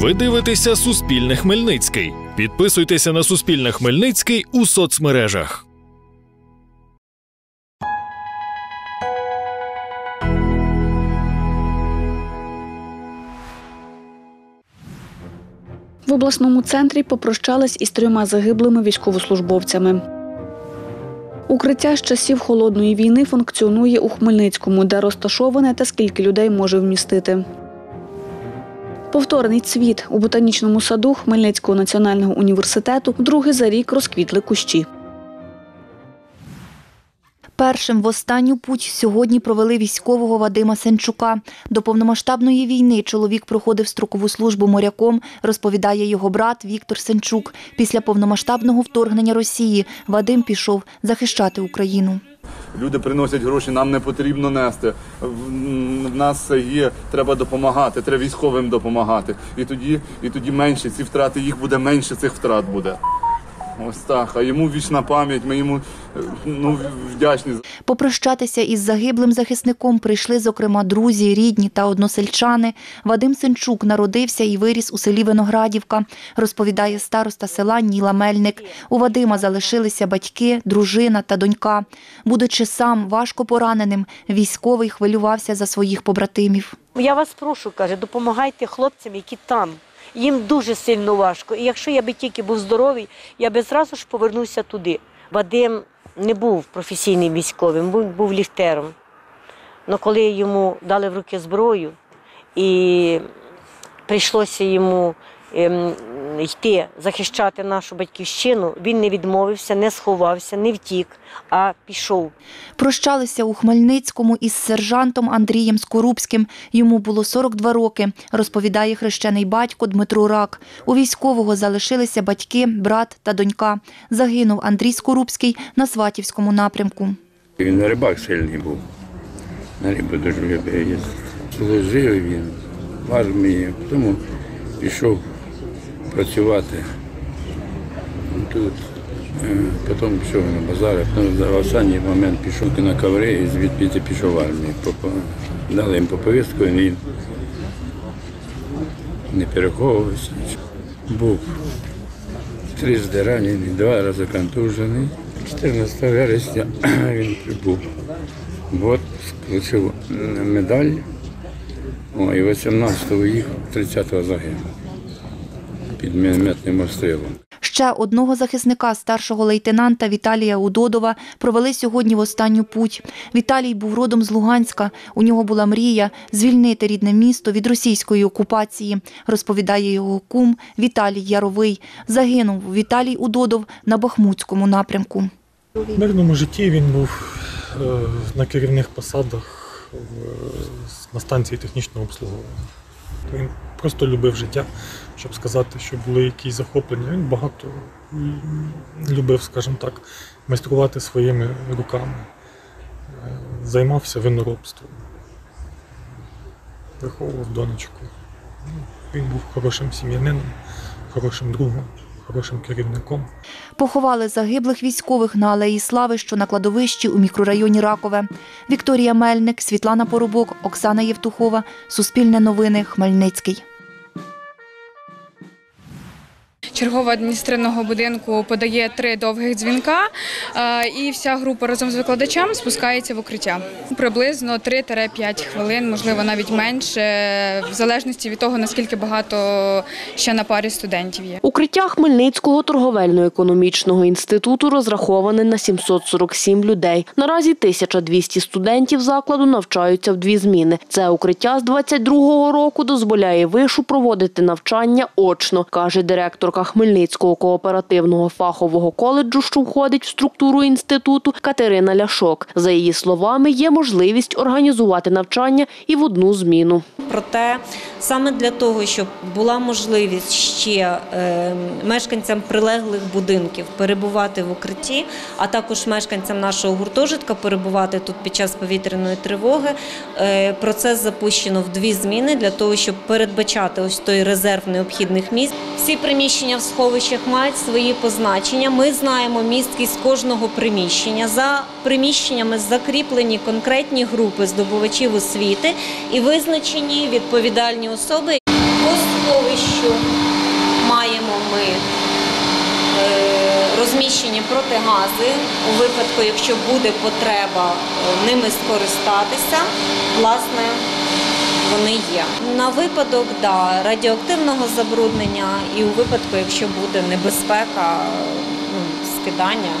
Ви дивитеся Суспільне Хмельницький. Підписуйтеся на Суспільне Хмельницький у соцмережах. В обласному центрі попрощались із трьома загиблими військовослужбовцями. Укриття з часів холодної війни функціонує у Хмельницькому, де розташоване та скільки людей може вмістити. Повторний цвіт у ботанічному саду Хмельницького національного університету вдруге за рік розквітли кущі. Першим в останню путь сьогодні провели військового Вадима Сенчука. До повномасштабної війни чоловік проходив строкову службу моряком, розповідає його брат Віктор Сенчук. Після повномасштабного вторгнення Росії Вадим пішов захищати Україну. Люди приносять гроші, нам не потрібно нести. В нас є, треба допомагати, треба військовим допомагати. І тоді, і тоді менше ці втрати, їх буде менше, цих втрат буде. Ось так. А йому вічна пам'ять, ми йому е, ну, вдячні. Попрощатися із загиблим захисником прийшли, зокрема, друзі, рідні та односельчани. Вадим Сенчук народився і виріс у селі Виноградівка, розповідає староста села Ніла Мельник. У Вадима залишилися батьки, дружина та донька. Будучи сам важко пораненим, військовий хвилювався за своїх побратимів. Я вас прошу, каже, допомагайте хлопцям, які там. Їм дуже сильно важко. І якщо я би тільки був здоровий, я би зразу ж повернувся туди. Вадим не був професійним військовим, він був ліфтером. Але коли йому дали в руки зброю і прийшлося йому ем, йти захищати нашу батьківщину, він не відмовився, не сховався, не втік, а пішов. Прощалися у Хмельницькому із сержантом Андрієм Скорубським. Йому було 42 роки, розповідає хрещений батько Дмитро Рак. У військового залишилися батьки, брат та донька. Загинув Андрій Скорубський на Сватівському напрямку. Він рибак сильний був. На рибу дуже любив їздити. Служив він в армії, тому пішов працювати тут. Е, Потім пішов на базар, а потім в останній момент пішов на коври і звідти пішов в армію. Дали їм по повістку, і він не переховувався. Був трижди ранений, два рази контужений. 14 вересня він прибув. В отпуск, отримав медаль. О, і 18-го їхав, 30-го загинув під мінометним обстрілом. Ще одного захисника, старшого лейтенанта Віталія Удодова, провели сьогодні в останню путь. Віталій був родом з Луганська. У нього була мрія звільнити рідне місто від російської окупації, розповідає його кум Віталій Яровий. Загинув Віталій Удодов на Бахмутському напрямку. В мирному житті він був е, на керівних посадах на станції технічного обслуговування. Він просто любив життя, щоб сказати, що були якісь захоплення. Він багато любив, скажімо так, майструвати своїми руками, Е, займався виноробством, виховував донечку. Ну, Він був хорошим сім'янином, хорошим другом, хорошим керівником. Поховали загиблих військових на Алеї Слави, що на кладовищі у мікрорайоні Ракове. Вікторія Мельник, Світлана Поробок, Оксана Євтухова. Суспільне новини. Хмельницький. Чергова адміністративного будинку подає три довгих дзвінка, е, і вся група разом з викладачем спускається в укриття. Приблизно 3-5 хвилин, можливо, навіть менше, в залежності від того, наскільки багато ще на парі студентів є. Укриття Хмельницького торговельно-економічного інституту розраховане на 747 людей. Наразі 1200 студентів закладу навчаються в дві зміни. Це укриття з 22-го року дозволяє вишу проводити навчання очно, каже директорка Хмельницького кооперативного фахового коледжу, що входить в структуру інституту Катерина Ляшок. За її словами, є можливість організувати навчання і в одну зміну. Проте саме для того, щоб була можливість ще е, мешканцям прилеглих будинків перебувати в укритті, а також мешканцям нашого гуртожитка перебувати тут під час повітряної тривоги, е, процес запущено в дві зміни для того, щоб передбачати ось той резерв необхідних місць. Всі приміщення в сховищах мають свої позначення. Ми знаємо місткість кожного приміщення. За приміщеннями закріплені конкретні групи здобувачів освіти і визначені відповідальні особи по сховищу. Маємо ми е, розміщені протигази у випадку, якщо буде потреба е, ними скористатися, власне, вони є. На випадок да, радіоактивного забруднення і у випадку, якщо буде небезпека ну, скидання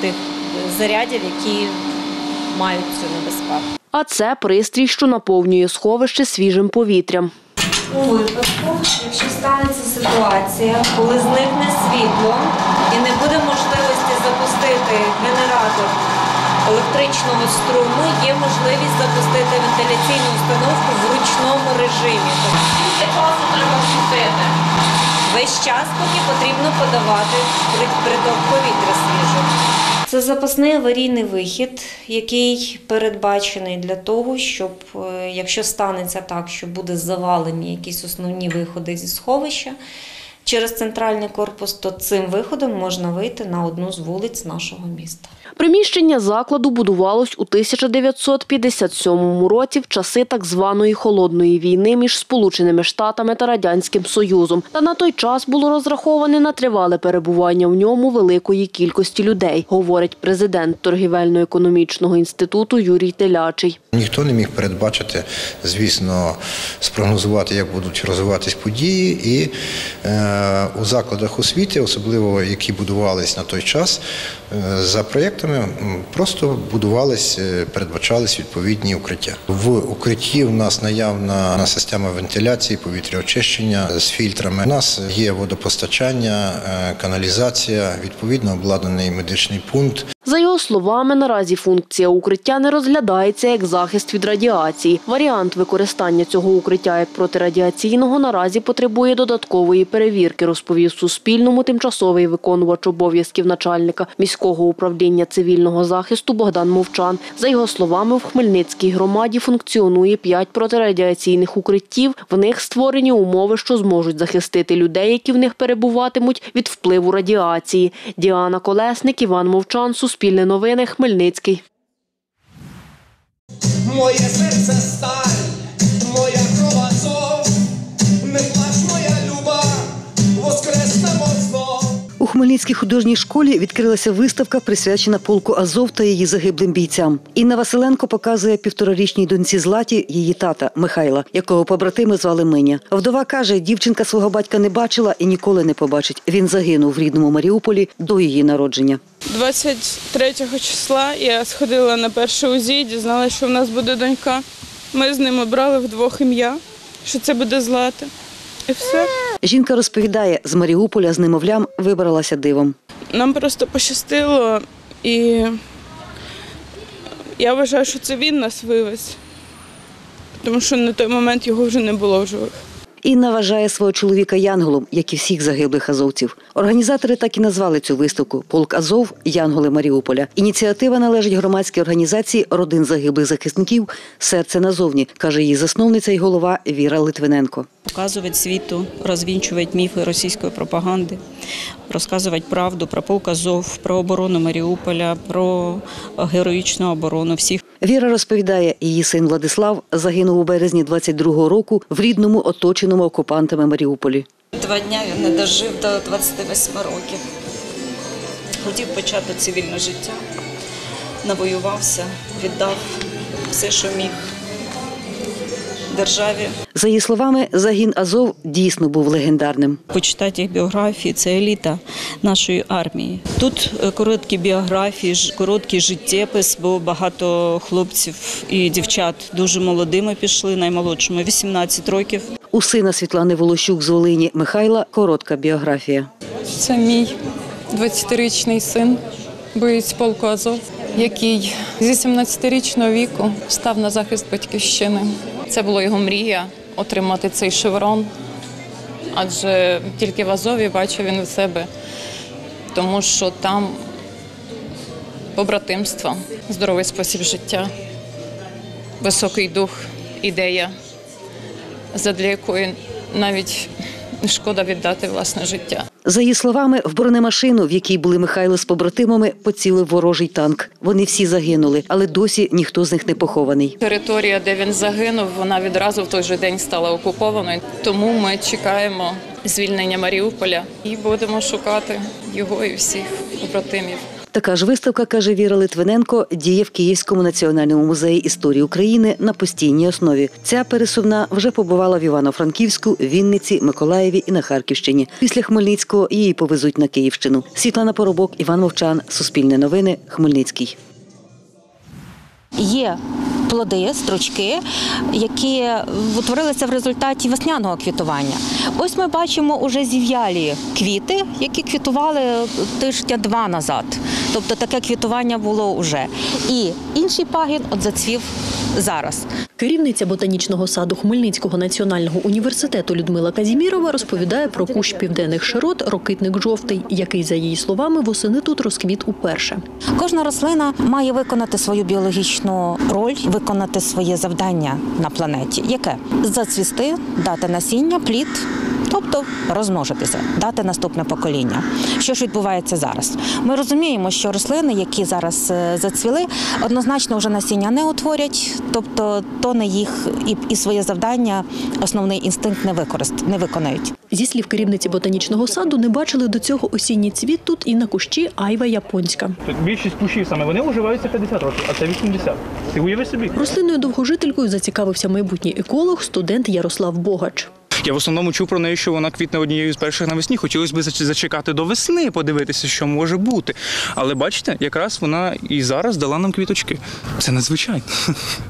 тих зарядів, які мають цю небезпеку. А це пристрій, що наповнює сховище свіжим повітрям. У випадку, якщо станеться ситуація, коли зникне світло і не буде генератор електричного струму, є можливість запустити вентиляційну установку в ручному режимі. Скільки часу треба вчити? Весь час, поки потрібно подавати приток повітря свіжого. Це запасний аварійний вихід, який передбачений для того, щоб е, якщо станеться так, що буде завалені якісь основні виходи зі сховища через центральний корпус, то цим виходом можна вийти на одну з вулиць нашого міста. Приміщення закладу будувалось у 1957 році в часи так званої холодної війни між Сполученими Штатами та Радянським Союзом. Та на той час було розраховане на тривале перебування в ньому великої кількості людей, говорить президент торгівельно-економічного інституту Юрій Телячий. Ніхто не міг передбачити, звісно, спрогнозувати, як будуть розвиватись події, і е, у закладах освіти, особливо які будувались на той час, е, за проєктами просто будувались, е, передбачались відповідні укриття. В укритті в нас наявна система вентиляції, повітряочищення з фільтрами. У нас є водопостачання, е, каналізація, відповідно обладнаний медичний пункт. За його словами, наразі функція укриття не розглядається як захист від радіації. Варіант використання цього укриття як протирадіаційного наразі потребує додаткової перевірки, розповів Суспільному тимчасовий виконувач обов'язків начальника міського управління цивільного захисту Богдан Мовчан. За його словами, в Хмельницькій громаді функціонує п'ять протирадіаційних укриттів. В них створені умови, що зможуть захистити людей, які в них перебуватимуть від впливу радіації. Діана Колесник, Іван Мовчан, Суспільне новини, Хмельницький. Моє серце сталь, Хмельницькій художній школі відкрилася виставка, присвячена полку Азов та її загиблим бійцям. Інна Василенко показує півторарічній доньці Златі її тата Михайла, якого побратими звали Миня. Вдова каже, дівчинка свого батька не бачила і ніколи не побачить. Він загинув в рідному Маріуполі до її народження. 23 числа я сходила на перше УЗІ, дізналася, що в нас буде донька. Ми з ним обрали вдвох ім'я, що це буде Злата. І все. Жінка розповідає, з Маріуполя з немовлям вибралася дивом. Нам просто пощастило, і я вважаю, що це він нас вивез, тому що на той момент його вже не було в живих. Інна вважає свого чоловіка Янголом, як і всіх загиблих азовців. Організатори так і назвали цю виставку Полк Азов Янголи Маріуполя. Ініціатива належить громадській організації родин загиблих захисників Серце назовні, каже її засновниця і голова Віра Литвиненко. Показувати світу, розвінчувати міфи російської пропаганди, розказувати правду про полк Азов, про оборону Маріуполя, про героїчну оборону всіх. Віра розповідає, її син Владислав загинув у березні 22-го року в рідному оточеному окупантами Маріуполі. Два дня він не дожив до 28 років. Хотів почати цивільне життя, навоювався, віддав все, що міг державі. За її словами, загін Азов дійсно був легендарним. Почитати їх біографії це еліта нашої армії. Тут е, короткі біографії, ж- короткий життєпис, бо багато хлопців і дівчат дуже молодими пішли, наймолодшому 18 років. У сина Світлани Волощук з Волині Михайла коротка біографія. Це мій 20-річний син, боєць полку Азов, який зі 17-річного віку став на захист батьківщини. Це була його мрія отримати цей шеврон, адже тільки в Азові бачив він у себе, тому що там побратимство, здоровий спосіб життя, високий дух, ідея, задля якої навіть шкода віддати власне життя. За її словами, в бронемашину, в якій були Михайло з побратимами, поцілив ворожий танк. Вони всі загинули, але досі ніхто з них не похований. Територія, де він загинув, вона відразу в той же день стала окупованою. Тому ми чекаємо звільнення Маріуполя. І будемо шукати його і всіх побратимів. Така ж виставка, каже Віра Литвиненко, діє в Київському національному музеї історії України на постійній основі. Ця пересувна вже побувала в Івано-Франківську, Вінниці, Миколаєві і на Харківщині. Після Хмельницького її повезуть на Київщину. Світлана Поробок, Іван Мовчан, Суспільне новини, Хмельницький. Є плоди, стручки, які утворилися в результаті весняного квітування. Ось ми бачимо уже зів'ялі квіти, які квітували тижня два назад. Тобто таке квітування було вже. І інший пагін от зацвів зараз. Керівниця ботанічного саду Хмельницького національного університету Людмила Казімірова розповідає про кущ південних широт рокитник жовтий, який, за її словами, восени тут розквіт уперше. Кожна рослина має виконати свою біологічну роль, виконати своє завдання на планеті. Яке? Зацвісти, дати насіння, плід. Тобто розмножитися, дати наступне покоління. Що ж відбувається зараз? Ми розуміємо, що рослини, які зараз е, зацвіли, однозначно вже насіння не утворять, тобто то не їх і, і своє завдання, основний інстинкт не використ, не виконають. Зі слів керівниці ботанічного саду, не бачили до цього осінній цвіт тут і на кущі айва японська. Тут більшість кущів саме вони вживаються 50 років, а це 80. Ти уяви собі. Рослинною довгожителькою зацікавився майбутній еколог, студент Ярослав Богач. Я в основному чув про неї, що вона квітне однією з перших навесні. Хотілося б зачекати до весни, подивитися, що може бути. Але бачите, якраз вона і зараз дала нам квіточки. Це надзвичайно.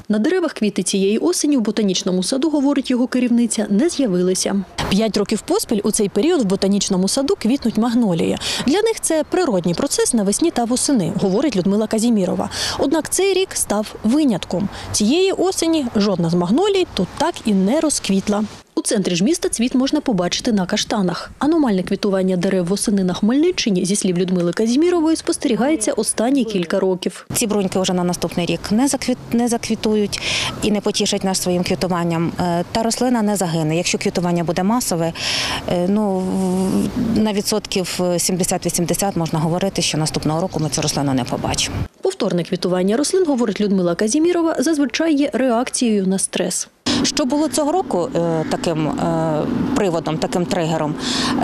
На деревах квіти цієї осені в ботанічному саду, говорить його керівниця, не з'явилися. П'ять років поспіль у цей період в ботанічному саду квітнуть магнолії. Для них це природній процес навесні та восени, говорить Людмила Казімірова. Однак цей рік став винятком. Цієї осені жодна з магнолій тут так і не розквітла. У центрі ж міста цвіт можна побачити на каштанах. Аномальне квітування дерев восени на Хмельниччині, зі слів Людмили Казімірової, спостерігається останні кілька років. Ці бруньки вже на наступний рік не заквіт не заквітують і не потішать нас своїм квітуванням. Е, Та рослина не загине. Якщо квітування буде масове, е, ну на відсотків 70-80 можна говорити, що наступного року ми цю рослину не побачимо. Повторне квітування рослин, говорить Людмила Казімірова, зазвичай є реакцією на стрес. Що було цього року е, таким е, приводом, таким тригером?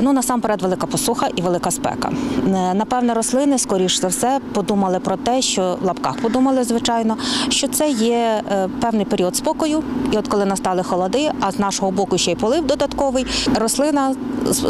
Ну насамперед велика посуха і велика спека. Е, Напевне, рослини, скоріш за все, подумали про те, що в лапках подумали, звичайно, що це є певний період спокою. І от коли настали холоди, а з нашого боку ще й полив додатковий, рослина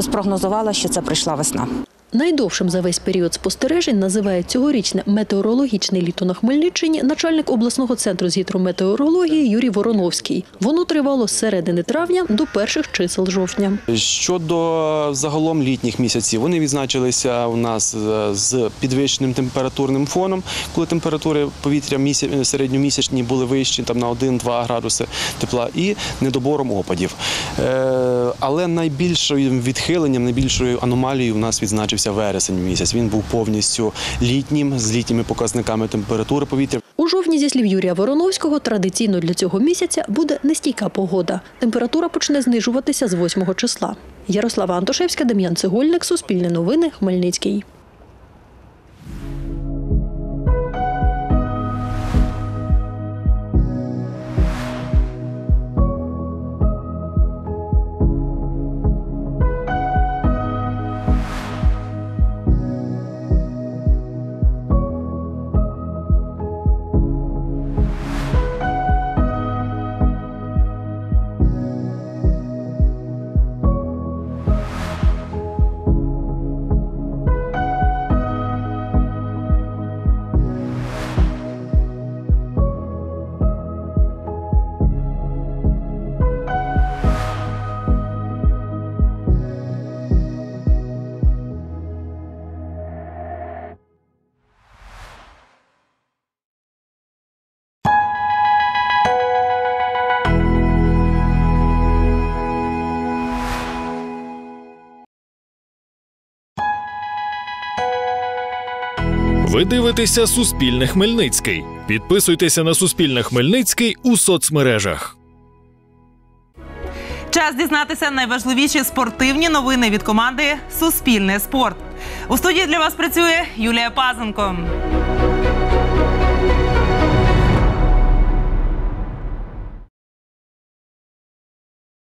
спрогнозувала, що це прийшла весна. Найдовшим за весь період спостережень називає цьогорічне метеорологічне літо на Хмельниччині начальник обласного центру з гідрометеорології Юрій Вороновський. Воно тривало з середини травня до перших чисел жовтня. Щодо загалом літніх місяців, вони відзначилися у нас е, з підвищеним температурним фоном, коли температури повітря середньомісячні були вищі там на 1-2 градуси тепла, і недобором опадів. Е, Але найбільшим відхиленням, найбільшою аномалією у нас відзначився вересень місяць. Він був повністю літнім з літніми показниками температури повітря. У жовтні, зі слів Юрія Вороновського, традиційно для цього місяця буде нестійка погода. Температура почне знижуватися з 8 числа. Ярослава Антошевська, Дем'ян Цегольник, Суспільне новини, Хмельницький. Ви дивитеся Суспільне Хмельницький. Підписуйтеся на Суспільне Хмельницький у соцмережах. Час дізнатися найважливіші спортивні новини від команди Суспільне спорт. У студії для вас працює Юлія Пазенко.